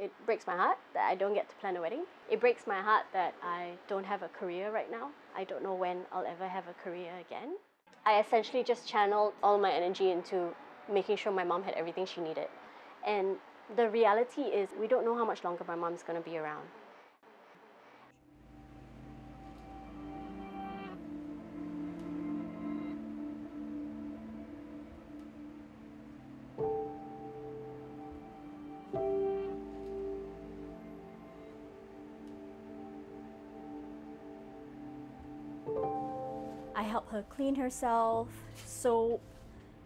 It breaks my heart that I don't get to plan a wedding. It breaks my heart that I don't have a career right now. I don't know when I'll ever have a career again. I essentially just channeled all my energy into making sure my mom had everything she needed. And the reality is, we don't know how much longer my mom's gonna be around. Help her clean herself, soap,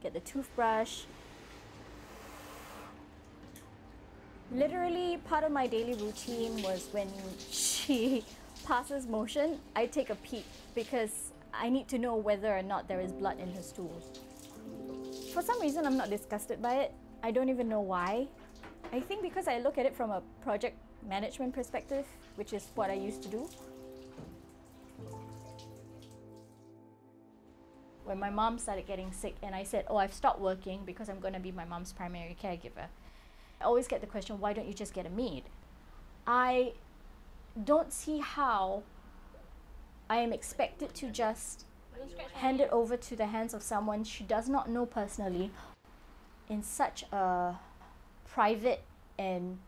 get the toothbrush. Literally, part of my daily routine was when she passes motion, I take a peek because I need to know whether or not there is blood in her stool. For some reason, I'm not disgusted by it. I don't even know why. I think because I look at it from a project management perspective, which is what I used to do. When my mom started getting sick and I said, Oh, I've stopped working because I'm going to be my mom's primary caregiver, I always get the question, Why don't you just get a maid? I don't see how I am expected to just hand it over to the hands of someone she does not know personally in such a private and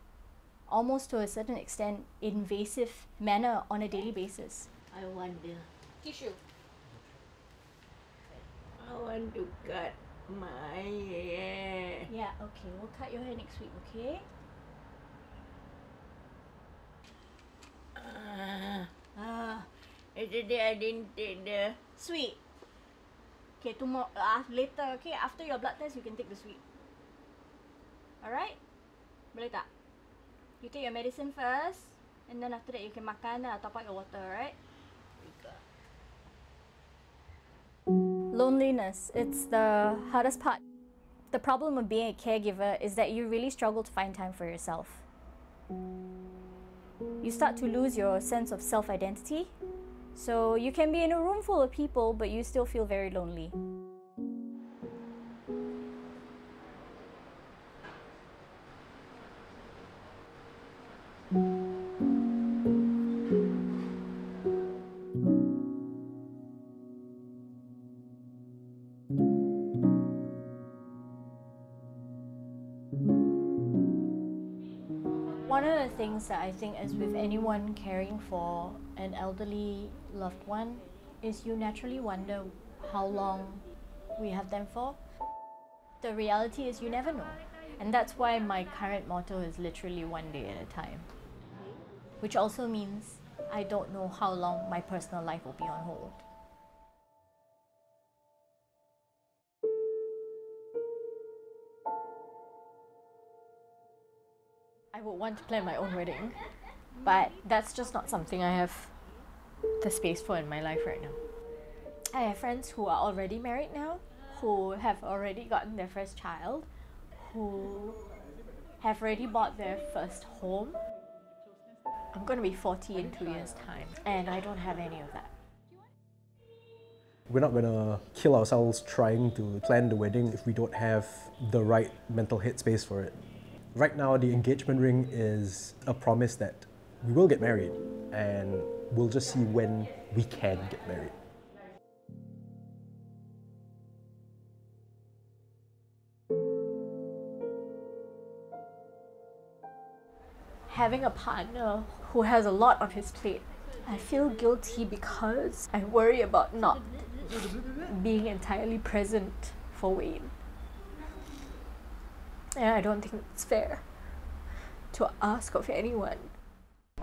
almost to a certain extent invasive manner on a daily basis. I wonder. Tissue. I want to cut my hair. Yeah, okay. We'll cut your hair next week, okay? Ah, Ah, yesterday I didn't take the. sweet. Okay, tomorrow, uh, later, okay? After your blood test, you can take the sweet. Alright? Boleh tak? You take your medicine first, and then after that you can makan and top up your water, alright? Loneliness. It's the hardest part. The problem of being a caregiver is that you really struggle to find time for yourself. You start to lose your sense of self identity. So you can be in a room full of people, but you still feel very lonely. Things that I think as with anyone caring for an elderly loved one is you naturally wonder how long we have them for. The reality is you never know. And that's why my current motto is literally one day at a time. Which also means I don't know how long my personal life will be on hold. Would want to plan my own wedding, but that's just not something I have the space for in my life right now. I have friends who are already married now, who have already gotten their first child, who have already bought their first home. I'm going to be 40 in two years' time, and I don't have any of that. We're not gonna kill ourselves trying to plan the wedding if we don't have the right mental headspace for it. Right now, the engagement ring is a promise that we will get married and we'll just see when we can get married. having a partner who has a lot on his plate, I feel guilty because I worry about not being entirely present for Wayne. And I don't think it's fair to ask of anyone.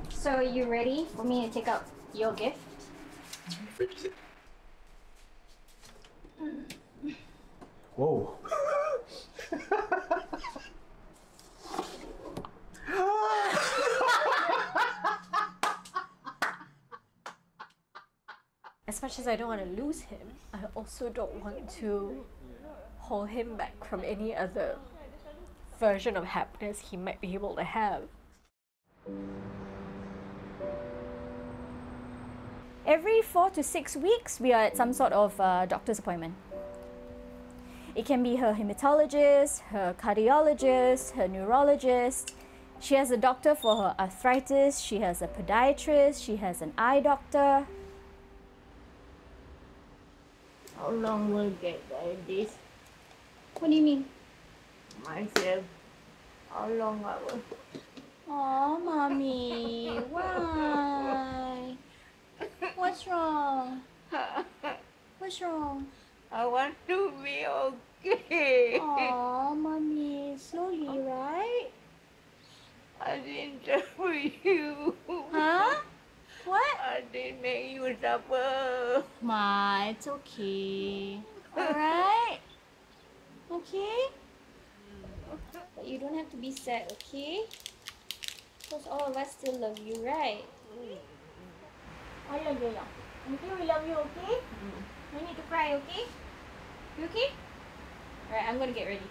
So are you ready for me to take out your gift? Whoa. As much as I don't want to lose him, I also don't want to hold him back from any other version of happiness he might be able to have. Every four to six weeks, we are at some sort of uh, doctor's appointment. It can be her hematologist, her cardiologist, her neurologist. She has a doctor for her arthritis, she has a podiatrist, she has an eye doctor. How long will get like this What do you mean? Myself? How long I will? Oh, mommy, why? What's wrong? What's wrong? I want to be okay. Oh, mommy, slowly, right? I didn't tell you. Huh? What? I didn't make you suffer. Ma, it's okay. Alright? Okay? You don't have to be sad, okay? Because all of us still love you, right? Yeah, yeah, yeah. Okay, we love you, okay? Mm. No need to cry, okay? You okay? Alright, I'm gonna get ready.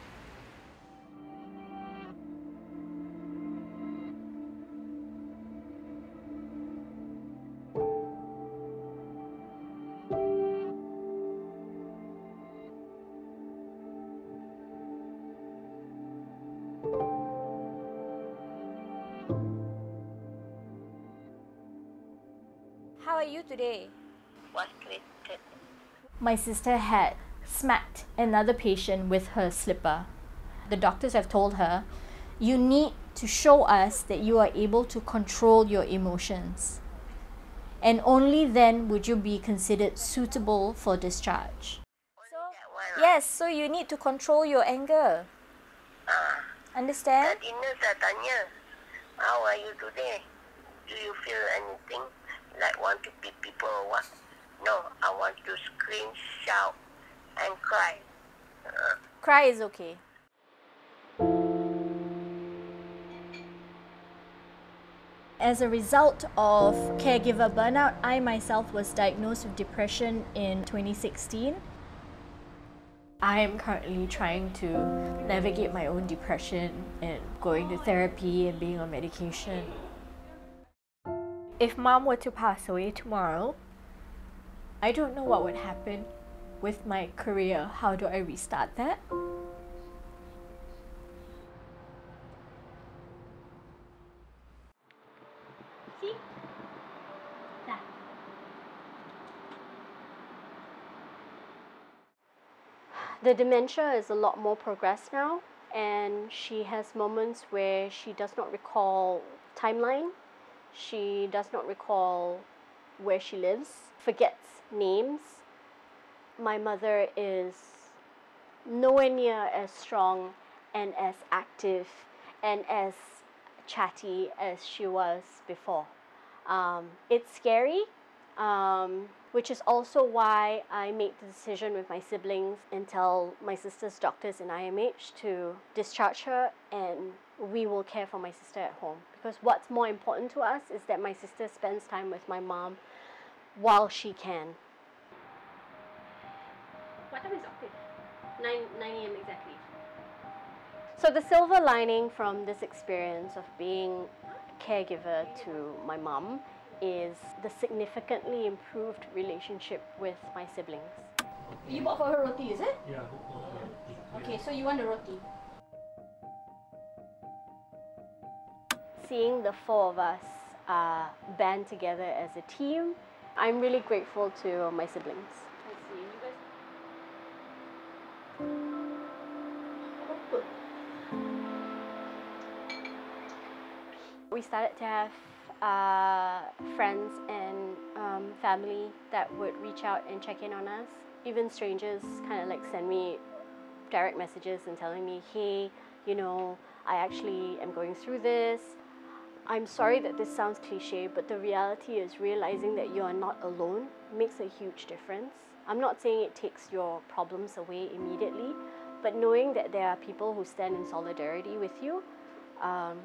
Are you today? Frustrated. My sister had smacked another patient with her slipper. The doctors have told her, you need to show us that you are able to control your emotions. And only then would you be considered suitable for discharge. So, yes, so you need to control your anger. Ah. Understand? Tadi nurse dah tanya, how are you today? Do you feel anything like want to beat people or what? No, I want to scream, shout, and cry. Uh, Cry is okay. As a result of caregiver burnout, I myself was diagnosed with depression in 2016. I am currently trying to navigate my own depression and going to therapy and being on medication. If mom were to pass away tomorrow, I don't know what would happen with my career. How do I restart that? See? That. The dementia is a lot more progressed now, and she has moments where she does not recall timeline, she does not recall where she lives, forgets names. My mother is nowhere near as strong and as active and as chatty as she was before. Um, it's scary, um, which is also why I made the decision with my siblings and tell my sister's doctors in IMH to discharge her and we will care for my sister at home. Because what's more important to us is that my sister spends time with my mom while she can. What time is it? 9, 9 a.m. exactly. So, the silver lining from this experience of being a caregiver to my mom is the significantly improved relationship with my siblings. You bought for her roti, is it? Yeah. Okay, so you want the roti? Seeing the four of us uh, band together as a team, I'm really grateful to my siblings. We started to have uh, friends and um, family that would reach out and check in on us. Even strangers kind of like send me direct messages and telling me, hey, you know, I actually am going through this. I'm sorry that this sounds cliche, but the reality is realizing that you are not alone makes a huge difference. I'm not saying it takes your problems away immediately, but knowing that there are people who stand in solidarity with you um,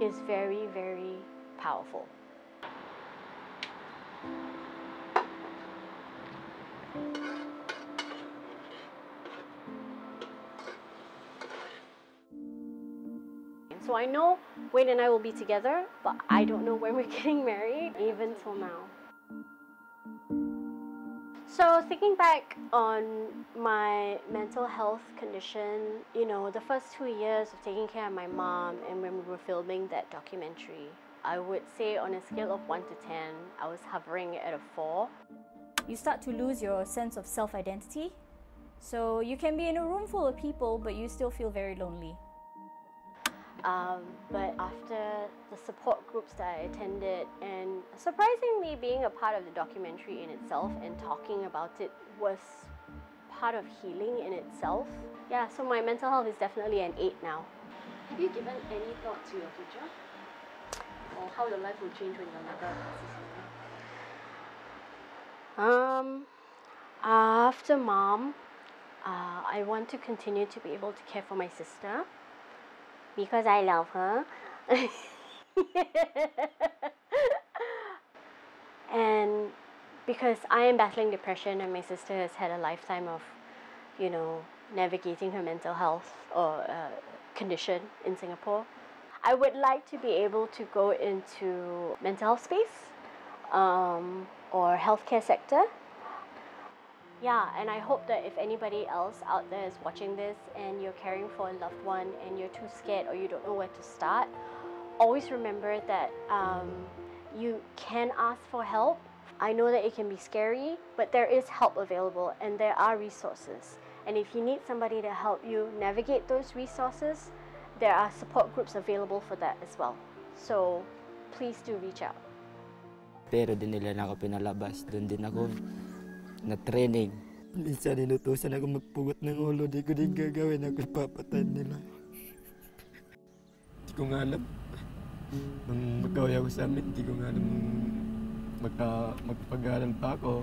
is very, very powerful. So I know Wayne and I will be together, but I don't know when we're getting married, even till now. So, thinking back on my mental health condition, you know, the first two years of taking care of my mom and when we were filming that documentary, I would say on a scale of 1 to 10, I was hovering at a 4. You start to lose your sense of self identity. So you can be in a room full of people, but you still feel very lonely. Um, but after the support groups that I attended, and surprisingly, being a part of the documentary in itself and talking about it was part of healing in itself. Yeah, so my mental health is definitely an 8 now. Have you given any thought to your future? Or how your life will change when your mother passes away? Um, after mom, uh, I want to continue to be able to care for my sister because I love her. and because I am battling depression and my sister has had a lifetime of, you know, navigating her mental health or uh, condition in Singapore. I would like to be able to go into mental health space um, or healthcare sector. Yeah, and I hope that if anybody else out there is watching this and you're caring for a loved one and you're too scared or you don't know where to start, always remember that um, you can ask for help. I know that it can be scary, but there is help available and there are resources. And if you need somebody to help you navigate those resources, there are support groups available for that as well. So please do reach out. Pero din nila na ako pinalabas. Doon din ako na-training. Minsan inutusan ako magpugot ng ulo. Di ko din gagawin. Ako papatay nila. Di ko nga alam. Nung magkaway ako sa amin, di ko nga alam magka, magpag-aaral pa ako.